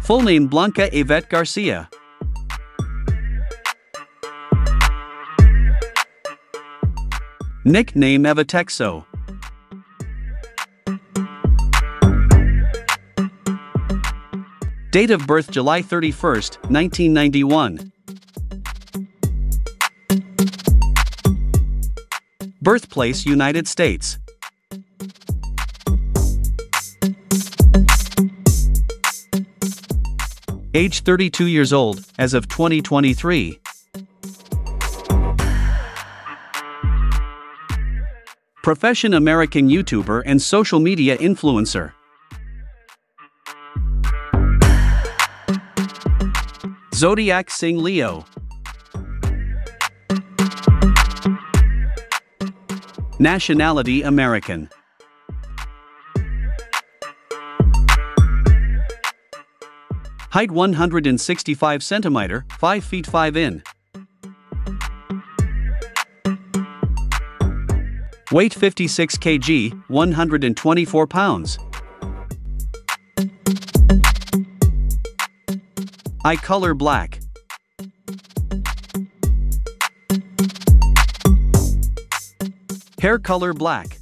Full name Blanca Yvette Garcia. Nickname Evettexo. Date of birth July 31, 1991. Birthplace United States. Age 32 years old, as of 2023. Profession American YouTuber and social media influencer. Zodiac Sing Leo. Nationality American. Height 165 centimeter, 5 feet 5 in. Weight 56 kg, 124 pounds. Eye color black. Hair color black.